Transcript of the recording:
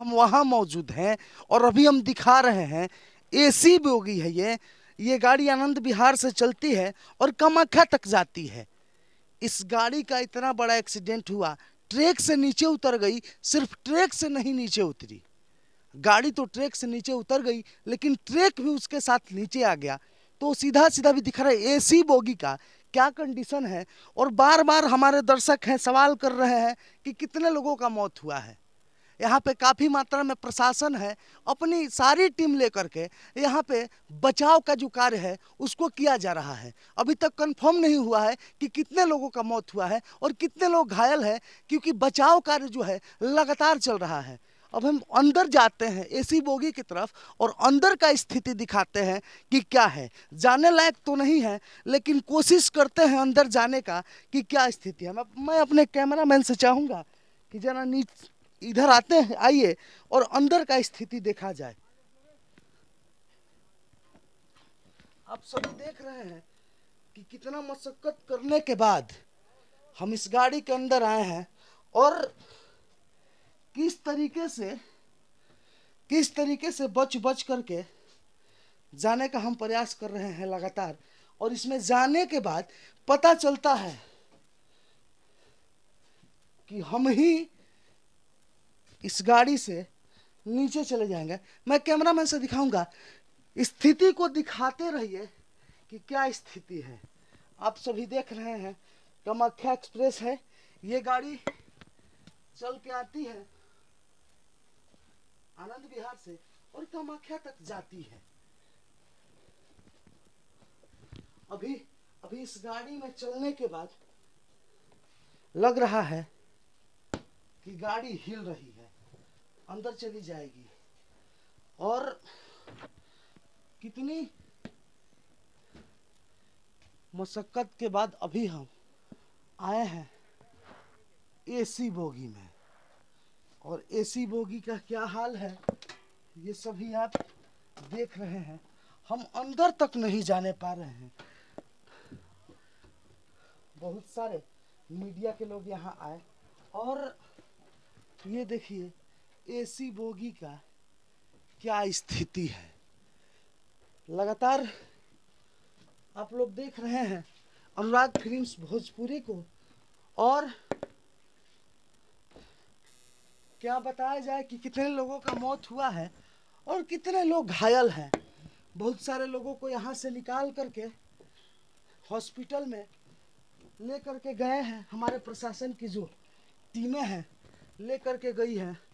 हम वहाँ मौजूद हैं और अभी हम दिखा रहे हैं एसी बोगी है ये ये गाड़ी आनंद बिहार से चलती है और कामाख्या तक जाती है। इस गाड़ी का इतना बड़ा एक्सीडेंट हुआ, ट्रैक से नीचे उतर गई, सिर्फ़ ट्रैक से नहीं नीचे उतरी। गाड़ी तो ट्रैक से नीचे उतर गई, लेकिन ट्रैक भी उसके साथ नीचे आ गया। तो सीधा सीधा भी दिख रहा है एसी बोगी का क्या कंडीशन है? और बार बार हमारे दर्शक हैं, सवाल कर रहे हैं कि कितने लोगों का मौत हुआ है? यहाँ पे काफ़ी मात्रा में प्रशासन है, अपनी सारी टीम लेकर के यहाँ पे बचाव का जो कार्य है, उसको किया जा रहा है। अभी तक कंफर्म नहीं हुआ है कि कितने लोगों का मौत हुआ है और कितने लोग घायल हैं, क्योंकि बचाव कार्य जो है, लगातार चल रहा है। अब हम अंदर जाते हैं एसी बोगी की तरफ़, और अंदर का स्थिति दिखाते हैं कि क्या है। जाने लायक तो नहीं है, लेकिन कोशिश करते हैं अंदर जाने का कि क्या स्थिति है। मैं अपने कैमरामैन से चाहूँगा कि जरा नीच इधर आते हैं, आइए और अंदर का स्थिति देखा जाए। आप सभी देख रहे हैं कि कितना मशक्कत करने के बाद हम इस गाड़ी के अंदर आए हैं और किस तरीके से, किस तरीके से बच बच करके जाने का हम प्रयास कर रहे हैं लगातार। और इसमें जाने के बाद पता चलता है कि हम ही इस गाड़ी से नीचे चले जाएँगे। मैं कैमरामैन से दिखाऊँगा। स्थिति को दिखाते रहिए कि क्या स्थिति है। आप सभी देख रहे हैं, कामाख्या एक्सप्रेस है। ये गाड़ी चल के आती है आनंद विहार से और कामाख्या तक जाती है। अभी अभी इस गाड़ी में चलने के बाद लग रहा है कि गाड़ी हिल रही है। अंदर चली जाएगी। और कितनी मशक्कत के बाद अभी हम आए हैं एसी बोगी में। और एसी बोगी का क्या हाल है, ये सभी आप देख रहे हैं। हम अंदर तक नहीं जाने पा रहे हैं। बहुत सारे मीडिया के लोग यहाँ आए। और ये देखिए एसी बोगी का क्या स्थिति है? लगातार आप लोग देख रहे हैं अनुराग फिल्म्स भोजपुरी को और क्या बताया जाए कि कितने लोगों का मौत हुआ है और कितने लोग घायल हैं। बहुत सारे लोगों को यहाँ से निकाल करके हॉस्पिटल में ले करके गए हैं। हमारे प्रशासन की जो टीमें हैं ले करके गई हैं।